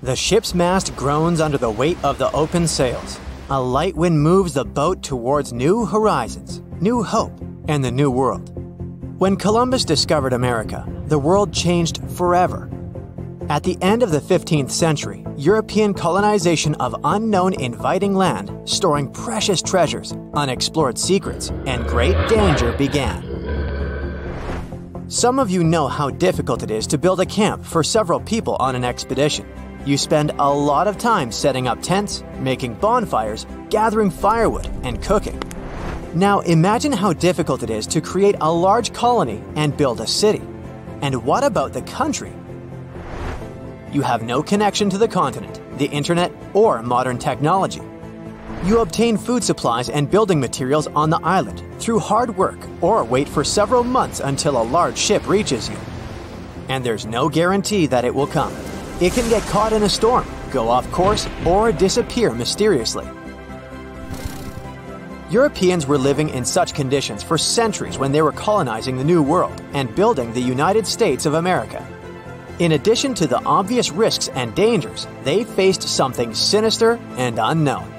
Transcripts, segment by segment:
The ship's mast groans under the weight of the open sails. A light wind moves the boat towards new horizons, new hope, and the new world. When Columbus discovered America, the world changed forever. At the end of the 15th century, European colonization of unknown inviting land, storing precious treasures, unexplored secrets, and great danger began. Some of you know how difficult it is to build a camp for several people on an expedition. You spend a lot of time setting up tents, making bonfires, gathering firewood, and cooking. Now imagine how difficult it is to create a large colony and build a city. And what about the country? You have no connection to the continent, the internet, or modern technology. You obtain food supplies and building materials on the island through hard work or wait for several months until a large ship reaches you. And there's no guarantee that it will come. It can get caught in a storm, go off course, or disappear mysteriously. Europeans were living in such conditions for centuries when they were colonizing the New World and building the United States of America. In addition to the obvious risks and dangers, they faced something sinister and unknown.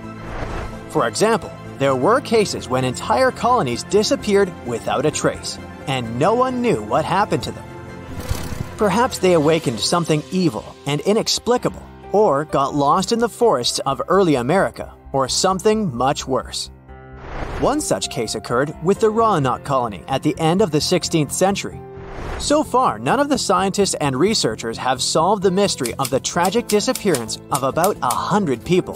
For example, there were cases when entire colonies disappeared without a trace, and no one knew what happened to them. Perhaps they awakened something evil and inexplicable, or got lost in the forests of early America, or something much worse. One such case occurred with the Roanoke colony at the end of the 16th century. So far, none of the scientists and researchers have solved the mystery of the tragic disappearance of about a hundred people.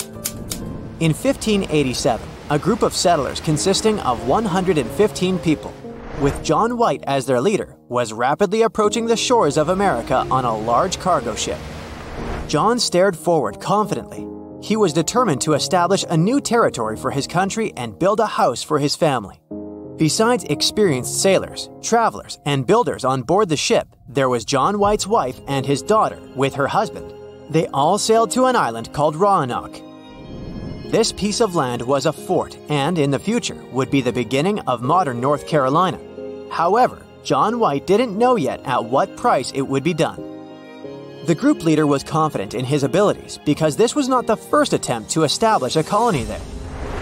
In 1587, a group of settlers consisting of 115 people, with John White as their leader, was rapidly approaching the shores of America on a large cargo ship. John stared forward confidently. He was determined to establish a new territory for his country and build a house for his family. Besides experienced sailors, travelers, and builders on board the ship, there was John White's wife and his daughter with her husband. They all sailed to an island called Roanoke, this piece of land was a fort and, in the future, would be the beginning of modern North Carolina. However, John White didn't know yet at what price it would be done. The group leader was confident in his abilities because this was not the first attempt to establish a colony there.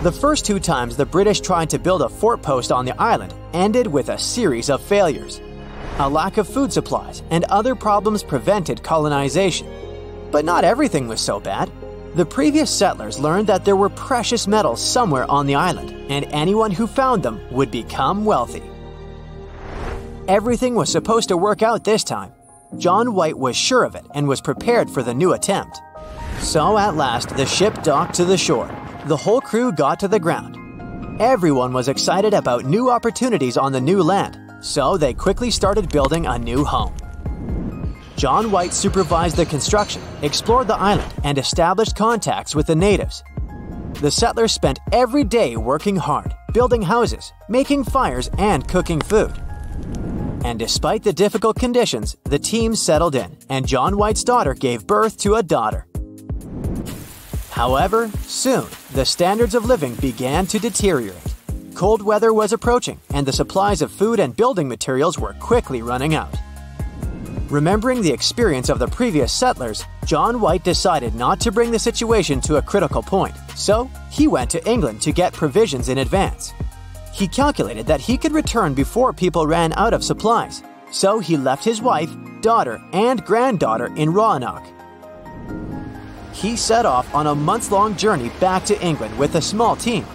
The first two times the British tried to build a fort post on the island ended with a series of failures. A lack of food supplies and other problems prevented colonization. But not everything was so bad. The previous settlers learned that there were precious metals somewhere on the island, and anyone who found them would become wealthy. Everything was supposed to work out this time. John White was sure of it and was prepared for the new attempt. So at last, the ship docked to the shore. The whole crew got to the ground. Everyone was excited about new opportunities on the new land, so they quickly started building a new home. John White supervised the construction, explored the island, and established contacts with the natives. The settlers spent every day working hard, building houses, making fires, and cooking food. And despite the difficult conditions, the team settled in, and John White's daughter gave birth to a daughter. However, soon, the standards of living began to deteriorate. Cold weather was approaching, and the supplies of food and building materials were quickly running out. Remembering the experience of the previous settlers, John White decided not to bring the situation to a critical point, so he went to England to get provisions in advance. He calculated that he could return before people ran out of supplies, so he left his wife, daughter, and granddaughter in Roanoke. He set off on a month long journey back to England with a small team.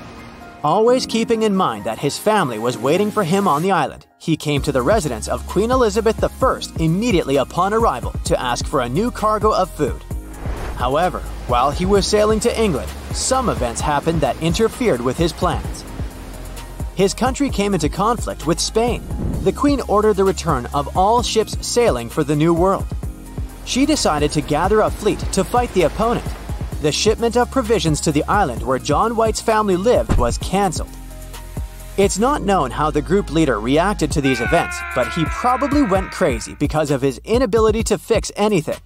Always keeping in mind that his family was waiting for him on the island, he came to the residence of Queen Elizabeth I immediately upon arrival to ask for a new cargo of food. However, while he was sailing to England, some events happened that interfered with his plans. His country came into conflict with Spain. The Queen ordered the return of all ships sailing for the New World. She decided to gather a fleet to fight the opponent the shipment of provisions to the island where John White's family lived was cancelled. It's not known how the group leader reacted to these events, but he probably went crazy because of his inability to fix anything.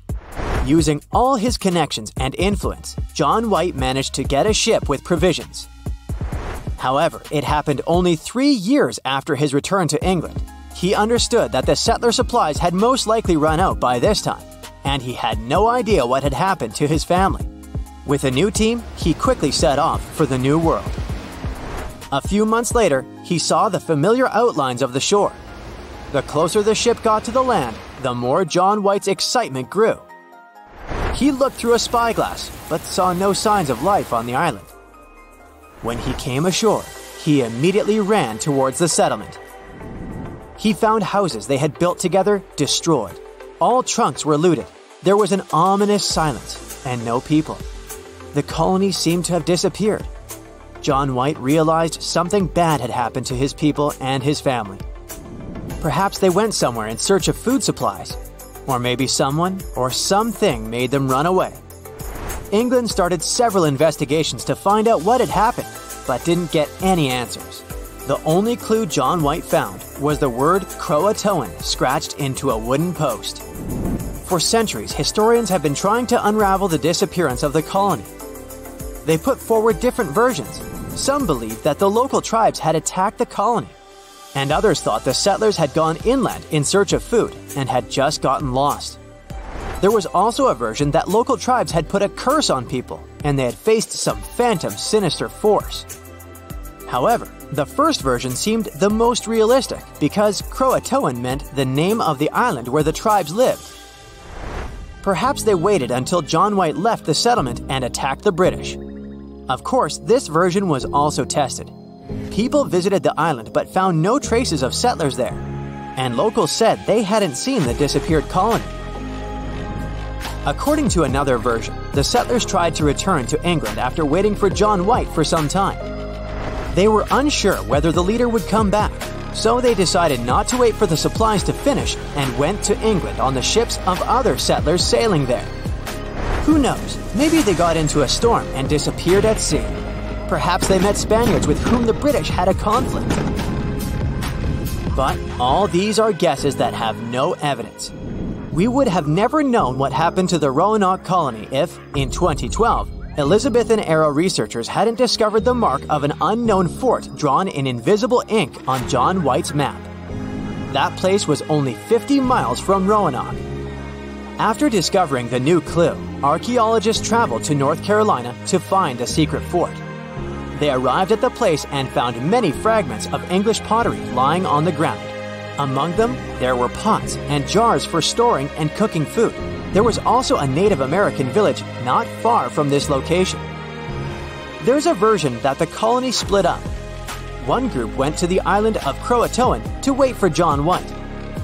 Using all his connections and influence, John White managed to get a ship with provisions. However, it happened only three years after his return to England. He understood that the settler supplies had most likely run out by this time and he had no idea what had happened to his family. With a new team, he quickly set off for the New World. A few months later, he saw the familiar outlines of the shore. The closer the ship got to the land, the more John White's excitement grew. He looked through a spyglass, but saw no signs of life on the island. When he came ashore, he immediately ran towards the settlement. He found houses they had built together destroyed. All trunks were looted. There was an ominous silence and no people. The colony seemed to have disappeared. John White realized something bad had happened to his people and his family. Perhaps they went somewhere in search of food supplies, or maybe someone or something made them run away. England started several investigations to find out what had happened, but didn't get any answers. The only clue John White found was the word Croatoan scratched into a wooden post. For centuries, historians have been trying to unravel the disappearance of the colony. They put forward different versions. Some believed that the local tribes had attacked the colony, and others thought the settlers had gone inland in search of food and had just gotten lost. There was also a version that local tribes had put a curse on people and they had faced some phantom sinister force. However, the first version seemed the most realistic because Croatoan meant the name of the island where the tribes lived. Perhaps they waited until John White left the settlement and attacked the British. Of course, this version was also tested. People visited the island but found no traces of settlers there, and locals said they hadn't seen the disappeared colony. According to another version, the settlers tried to return to England after waiting for John White for some time. They were unsure whether the leader would come back, so they decided not to wait for the supplies to finish and went to England on the ships of other settlers sailing there. Who knows, maybe they got into a storm and disappeared at sea. Perhaps they met Spaniards with whom the British had a conflict. But all these are guesses that have no evidence. We would have never known what happened to the Roanoke colony if, in 2012, Elizabethan era researchers hadn't discovered the mark of an unknown fort drawn in invisible ink on John White's map. That place was only 50 miles from Roanoke. After discovering the new clue, archaeologists traveled to North Carolina to find a secret fort. They arrived at the place and found many fragments of English pottery lying on the ground. Among them, there were pots and jars for storing and cooking food. There was also a Native American village not far from this location. There's a version that the colony split up. One group went to the island of Croatoan to wait for John White.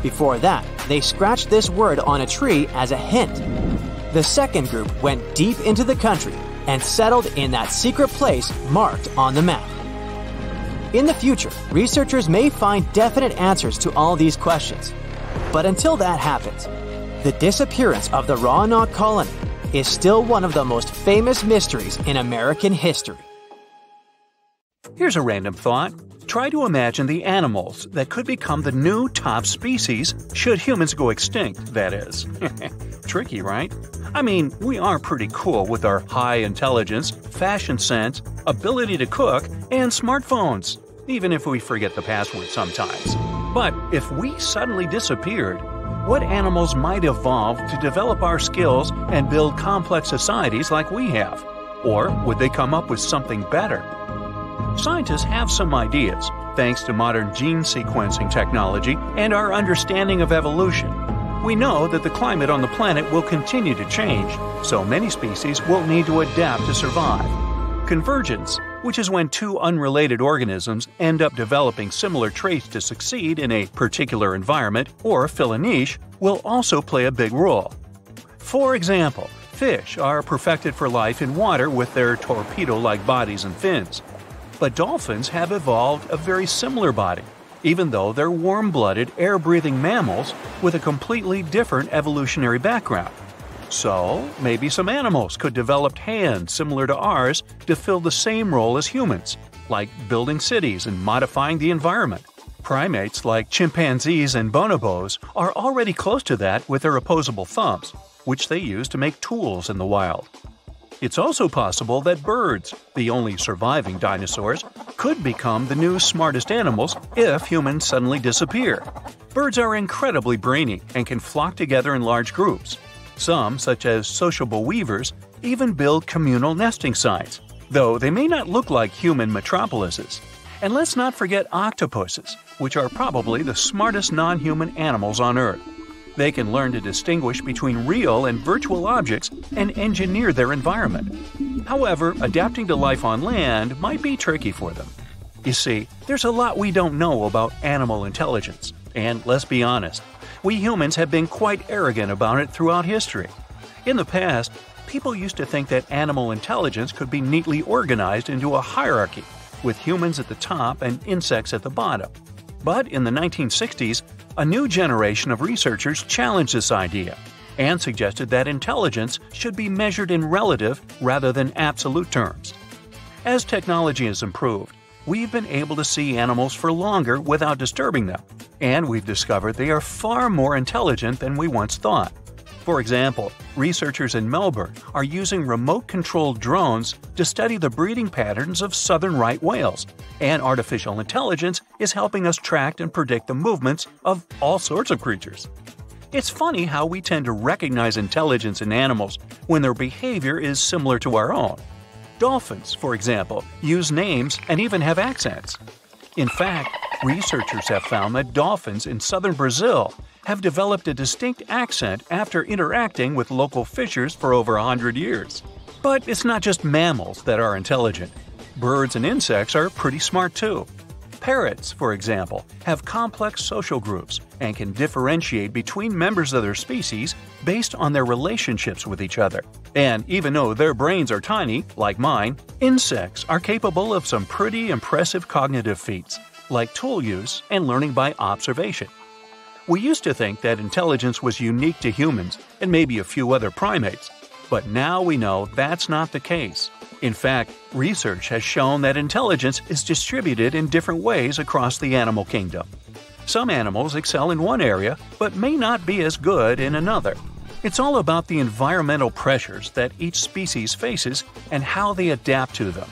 Before that, they scratched this word on a tree as a hint. The second group went deep into the country and settled in that secret place marked on the map. In the future, researchers may find definite answers to all these questions. But until that happens, the disappearance of the Roanoke colony is still one of the most famous mysteries in American history. Here's a random thought. Try to imagine the animals that could become the new top species should humans go extinct, that is. Tricky, right? I mean, we are pretty cool with our high intelligence, fashion sense, ability to cook, and smartphones, even if we forget the password sometimes. But if we suddenly disappeared, what animals might evolve to develop our skills and build complex societies like we have? Or would they come up with something better? Scientists have some ideas, thanks to modern gene sequencing technology and our understanding of evolution. We know that the climate on the planet will continue to change, so many species will need to adapt to survive. Convergence, which is when two unrelated organisms end up developing similar traits to succeed in a particular environment or fill a niche, will also play a big role. For example, fish are perfected for life in water with their torpedo like bodies and fins. But dolphins have evolved a very similar body, even though they're warm blooded, air breathing mammals with a completely different evolutionary background. So, maybe some animals could develop hands similar to ours to fill the same role as humans, like building cities and modifying the environment. Primates like chimpanzees and bonobos are already close to that with their opposable thumbs, which they use to make tools in the wild. It's also possible that birds, the only surviving dinosaurs, could become the new smartest animals if humans suddenly disappear. Birds are incredibly brainy and can flock together in large groups. Some, such as sociable weavers, even build communal nesting sites, though they may not look like human metropolises. And let's not forget octopuses, which are probably the smartest non human animals on Earth. They can learn to distinguish between real and virtual objects and engineer their environment. However, adapting to life on land might be tricky for them. You see, there's a lot we don't know about animal intelligence, and let's be honest, we humans have been quite arrogant about it throughout history. In the past, people used to think that animal intelligence could be neatly organized into a hierarchy, with humans at the top and insects at the bottom. But in the 1960s, a new generation of researchers challenged this idea and suggested that intelligence should be measured in relative rather than absolute terms. As technology has improved, we've been able to see animals for longer without disturbing them, and we've discovered they are far more intelligent than we once thought. For example, researchers in Melbourne are using remote controlled drones to study the breeding patterns of southern right whales, and artificial intelligence is helping us track and predict the movements of all sorts of creatures. It's funny how we tend to recognize intelligence in animals when their behavior is similar to our own. Dolphins, for example, use names and even have accents. In fact, researchers have found that dolphins in southern Brazil have developed a distinct accent after interacting with local fishers for over hundred years. But it's not just mammals that are intelligent. Birds and insects are pretty smart too. Parrots, for example, have complex social groups and can differentiate between members of their species based on their relationships with each other. And even though their brains are tiny, like mine, insects are capable of some pretty impressive cognitive feats, like tool use and learning by observation. We used to think that intelligence was unique to humans and maybe a few other primates, but now we know that's not the case. In fact, research has shown that intelligence is distributed in different ways across the animal kingdom. Some animals excel in one area, but may not be as good in another. It's all about the environmental pressures that each species faces and how they adapt to them.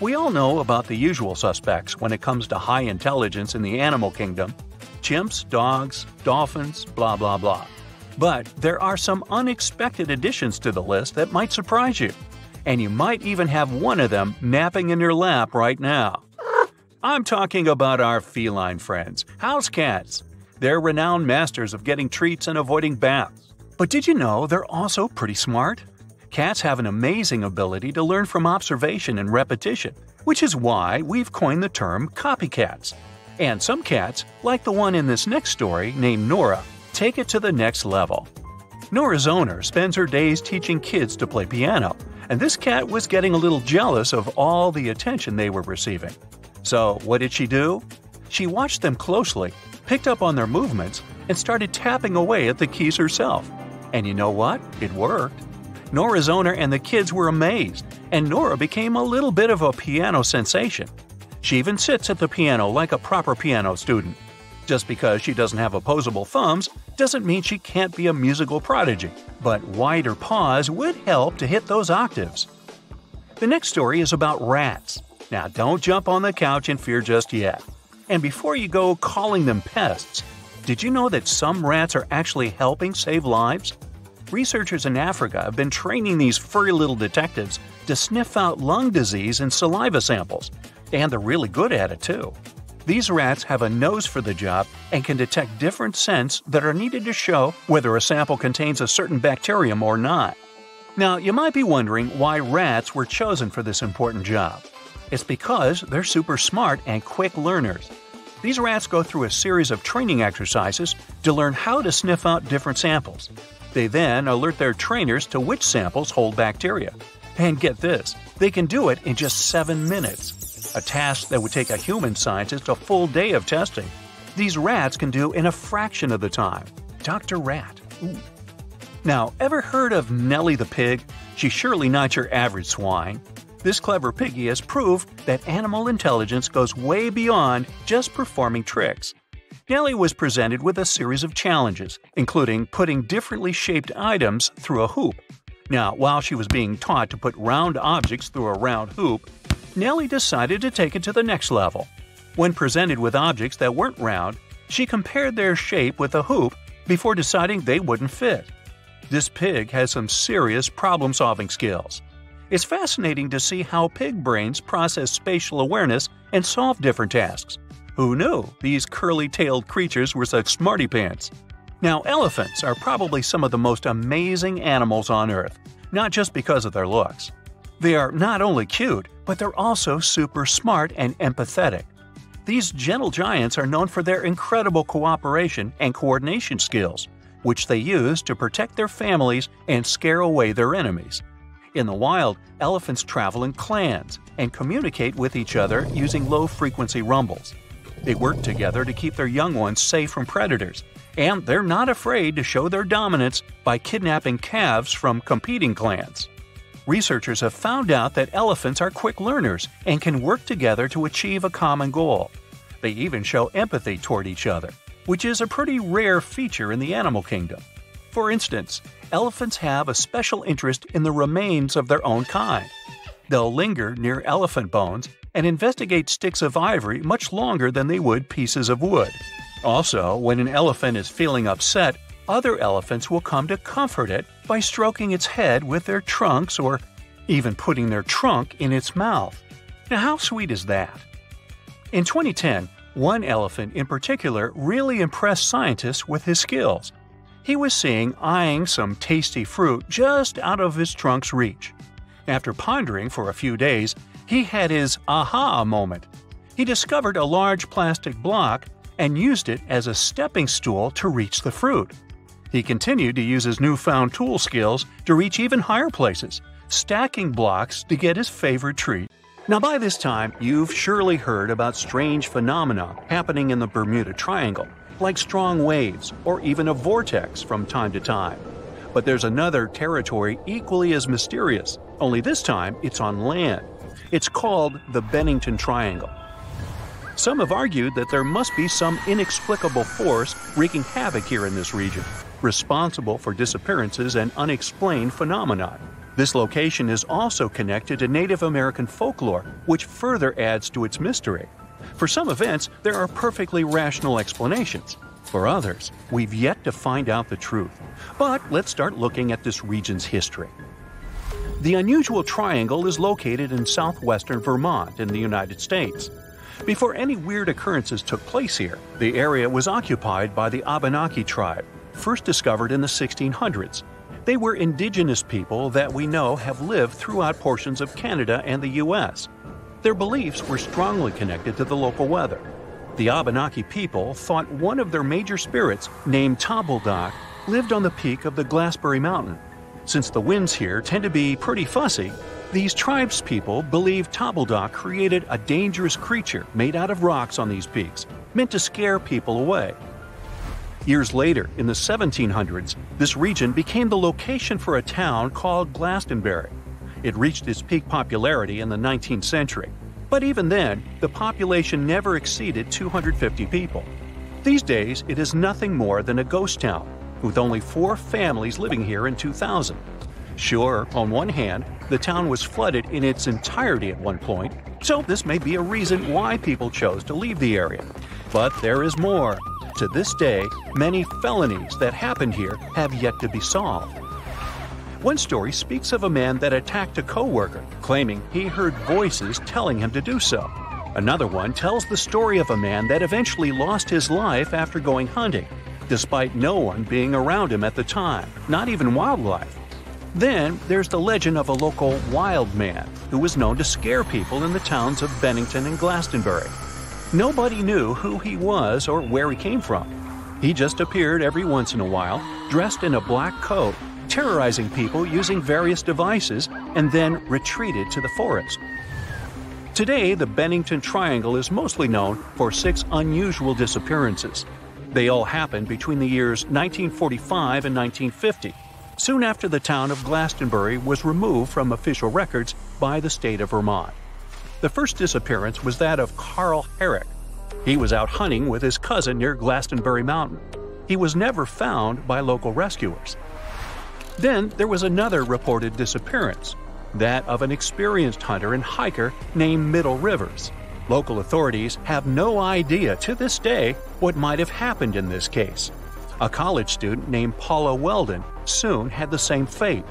We all know about the usual suspects when it comes to high intelligence in the animal kingdom chimps, dogs, dolphins, blah blah blah. But there are some unexpected additions to the list that might surprise you. And you might even have one of them napping in your lap right now. I'm talking about our feline friends, house cats. They're renowned masters of getting treats and avoiding baths. But did you know they're also pretty smart? Cats have an amazing ability to learn from observation and repetition, which is why we've coined the term copycats. And some cats, like the one in this next story named Nora, take it to the next level. Nora's owner spends her days teaching kids to play piano, and this cat was getting a little jealous of all the attention they were receiving. So, what did she do? She watched them closely, picked up on their movements, and started tapping away at the keys herself. And you know what? It worked. Nora's owner and the kids were amazed, and Nora became a little bit of a piano sensation. She even sits at the piano like a proper piano student. Just because she doesn't have opposable thumbs doesn't mean she can't be a musical prodigy, but wider paws would help to hit those octaves. The next story is about rats. Now, don't jump on the couch in fear just yet. And before you go calling them pests, did you know that some rats are actually helping save lives? Researchers in Africa have been training these furry little detectives to sniff out lung disease in saliva samples, and they're really good at it too. These rats have a nose for the job and can detect different scents that are needed to show whether a sample contains a certain bacterium or not. Now, you might be wondering why rats were chosen for this important job. It's because they're super smart and quick learners. These rats go through a series of training exercises to learn how to sniff out different samples. They then alert their trainers to which samples hold bacteria. And get this, they can do it in just 7 minutes, a task that would take a human scientist a full day of testing. These rats can do in a fraction of the time. Dr. Rat. Ooh. Now, ever heard of Nellie the pig? She's surely not your average swine. This clever piggy has proved that animal intelligence goes way beyond just performing tricks. Nellie was presented with a series of challenges, including putting differently shaped items through a hoop. Now, while she was being taught to put round objects through a round hoop, Nellie decided to take it to the next level. When presented with objects that weren't round, she compared their shape with a hoop before deciding they wouldn't fit. This pig has some serious problem solving skills. It's fascinating to see how pig brains process spatial awareness and solve different tasks. Who knew these curly tailed creatures were such smarty pants? Now, elephants are probably some of the most amazing animals on Earth, not just because of their looks. They are not only cute, but they're also super smart and empathetic. These gentle giants are known for their incredible cooperation and coordination skills, which they use to protect their families and scare away their enemies. In the wild, elephants travel in clans and communicate with each other using low frequency rumbles. They work together to keep their young ones safe from predators, and they're not afraid to show their dominance by kidnapping calves from competing clans. Researchers have found out that elephants are quick learners and can work together to achieve a common goal. They even show empathy toward each other, which is a pretty rare feature in the animal kingdom. For instance, elephants have a special interest in the remains of their own kind. They'll linger near elephant bones and investigate sticks of ivory much longer than they would pieces of wood. Also, when an elephant is feeling upset, other elephants will come to comfort it by stroking its head with their trunks or even putting their trunk in its mouth. Now, how sweet is that? In 2010, one elephant in particular really impressed scientists with his skills. He was seen eyeing some tasty fruit just out of his trunk's reach. After pondering for a few days, he had his aha moment. He discovered a large plastic block and used it as a stepping stool to reach the fruit. He continued to use his newfound tool skills to reach even higher places, stacking blocks to get his favorite treat. Now, by this time, you've surely heard about strange phenomena happening in the Bermuda Triangle, like strong waves or even a vortex from time to time. But there's another territory equally as mysterious, only this time it's on land. It's called the Bennington Triangle. Some have argued that there must be some inexplicable force wreaking havoc here in this region, responsible for disappearances and unexplained phenomena. This location is also connected to Native American folklore, which further adds to its mystery. For some events, there are perfectly rational explanations. For others, we've yet to find out the truth. But let's start looking at this region's history. The unusual triangle is located in southwestern Vermont in the United States. Before any weird occurrences took place here, the area was occupied by the Abenaki tribe, first discovered in the 1600s. They were indigenous people that we know have lived throughout portions of Canada and the U.S. Their beliefs were strongly connected to the local weather. The Abenaki people thought one of their major spirits, named Tabaldak, lived on the peak of the Glastonbury Mountain. Since the winds here tend to be pretty fussy, these tribespeople believed Tabaldak created a dangerous creature made out of rocks on these peaks, meant to scare people away. Years later, in the 1700s, this region became the location for a town called Glastonbury. It reached its peak popularity in the 19th century, but even then, the population never exceeded 250 people. These days, it is nothing more than a ghost town, with only four families living here in 2000. Sure, on one hand, the town was flooded in its entirety at one point, so this may be a reason why people chose to leave the area. But there is more. To this day, many felonies that happened here have yet to be solved. One story speaks of a man that attacked a coworker, claiming he heard voices telling him to do so. Another one tells the story of a man that eventually lost his life after going hunting, despite no one being around him at the time, not even wildlife. Then there's the legend of a local wild man who was known to scare people in the towns of Bennington and Glastonbury. Nobody knew who he was or where he came from. He just appeared every once in a while, dressed in a black coat, terrorizing people using various devices, and then retreated to the forest. Today, the Bennington Triangle is mostly known for six unusual disappearances. They all happened between the years 1945 and 1950, soon after the town of Glastonbury was removed from official records by the state of Vermont. The first disappearance was that of Carl Herrick. He was out hunting with his cousin near Glastonbury Mountain. He was never found by local rescuers. Then there was another reported disappearance, that of an experienced hunter and hiker named Middie Rivers. Local authorities have no idea to this day what might have happened in this case. A college student named Paula Welden soon had the same fate.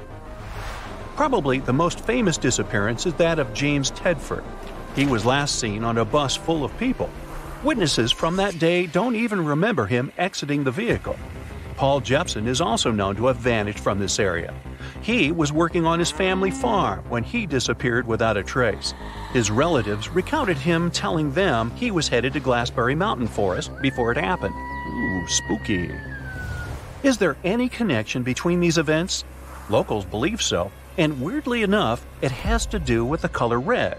Probably the most famous disappearance is that of James Tedford. He was last seen on a bus full of people. Witnesses from that day don't even remember him exiting the vehicle. Paul Jepson is also known to have vanished from this area. He was working on his family farm when he disappeared without a trace. His relatives recounted him telling them he was headed to Glastonbury Mountain Forest before it happened. Ooh, spooky. Is there any connection between these events? Locals believe so, and weirdly enough, it has to do with the color red.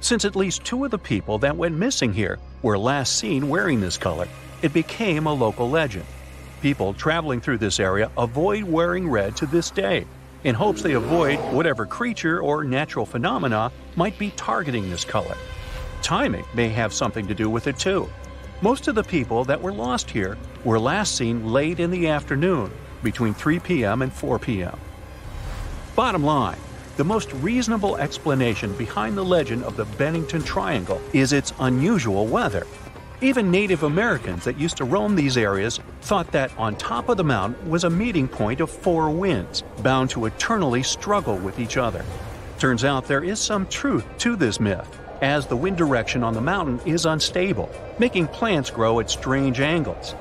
Since at least two of the people that went missing here were last seen wearing this color, it became a local legend. People traveling through this area avoid wearing red to this day, in hopes they avoid whatever creature or natural phenomena might be targeting this color. Timing may have something to do with it too. Most of the people that were lost here were last seen late in the afternoon, between 3 p.m. and 4 p.m. Bottom line, the most reasonable explanation behind the legend of the Bennington Triangle is its unusual weather. Even Native Americans that used to roam these areas thought that on top of the mountain was a meeting point of four winds, bound to eternally struggle with each other. Turns out there is some truth to this myth, as the wind direction on the mountain is unstable, making plants grow at strange angles.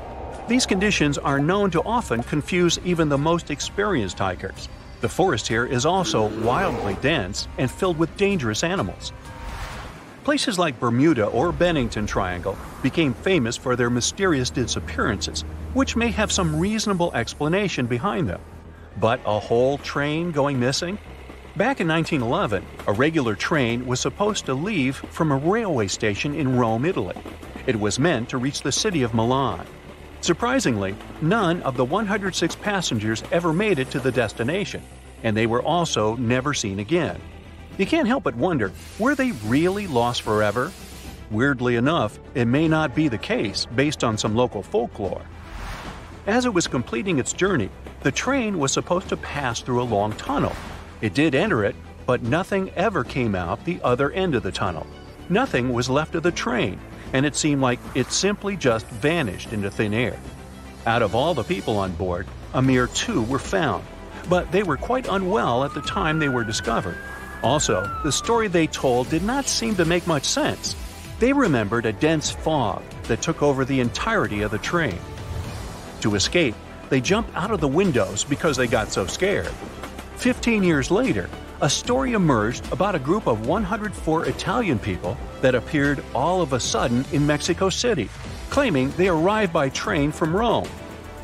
These conditions are known to often confuse even the most experienced hikers. The forest here is also wildly dense and filled with dangerous animals. Places like Bermuda or Bennington Triangle became famous for their mysterious disappearances, which may have some reasonable explanation behind them. But a whole train going missing? Back in 1911, a regular train was supposed to leave from a railway station in Rome, Italy. It was meant to reach the city of Milan. Surprisingly, none of the 106 passengers ever made it to the destination, and they were also never seen again. You can't help but wonder were they really lost forever? Weirdly enough, it may not be the case based on some local folklore. As it was completing its journey, the train was supposed to pass through a long tunnel. It did enter it, but nothing ever came out the other end of the tunnel. Nothing was left of the train, and it seemed like it simply just vanished into thin air. Out of all the people on board, a mere two were found, but they were quite unwell at the time they were discovered. Also, the story they told did not seem to make much sense. They remembered a dense fog that took over the entirety of the train. To escape, they jumped out of the windows because they got so scared. Fifteen years later, a story emerged about a group of 104 Italian people that appeared all of a sudden in Mexico City, claiming they arrived by train from Rome.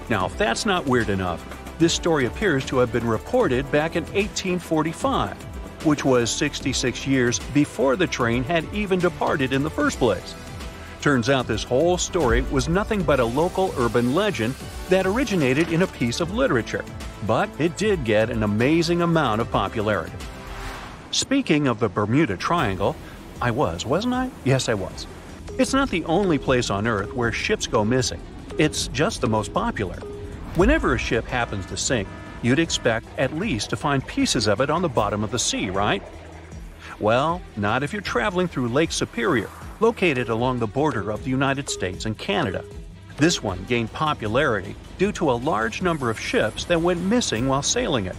Now, if that's not weird enough, this story appears to have been reported back in 1845 which was 66 years before the train had even departed in the first place. Turns out this whole story was nothing but a local urban legend that originated in a piece of literature, but it did get an amazing amount of popularity. Speaking of the Bermuda Triangle, I was, wasn't I? Yes, I was. It's not the only place on Earth where ships go missing, it's just the most popular. Whenever a ship happens to sink, you'd expect at least to find pieces of it on the bottom of the sea, right? Well, not if you're traveling through Lake Superior, located along the border of the United States and Canada. This one gained popularity due to a large number of ships that went missing while sailing it.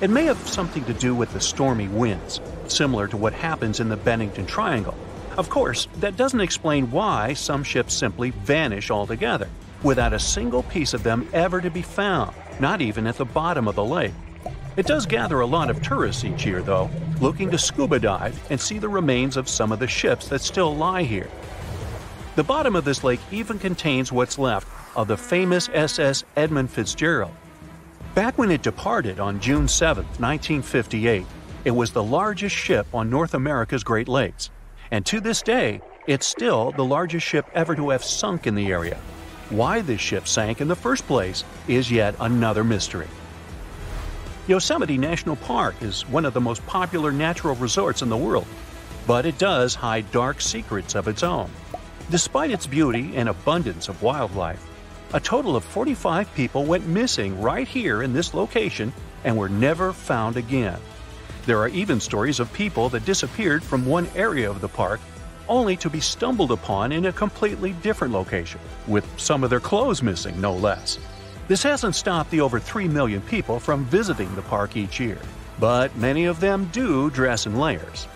It may have something to do with the stormy winds, similar to what happens in the Bennington Triangle. Of course, that doesn't explain why some ships simply vanish altogether, without a single piece of them ever to be found not even at the bottom of the lake. It does gather a lot of tourists each year, though, looking to scuba dive and see the remains of some of the ships that still lie here. The bottom of this lake even contains what's left of the famous SS Edmund Fitzgerald. Back when it departed on June 7, 1958, it was the largest ship on North America's Great Lakes, and to this day, it's still the largest ship ever to have sunk in the area. Why this ship sank in the first place is yet another mystery. Yosemite National Park is one of the most popular natural resorts in the world, but it does hide dark secrets of its own. Despite its beauty and abundance of wildlife, a total of 45 people went missing right here in this location and were never found again. There are even stories of people that disappeared from one area of the park only to be stumbled upon in a completely different location, with some of their clothes missing, no less. This hasn't stopped the over 3 million people from visiting the park each year, but many of them do dress in layers.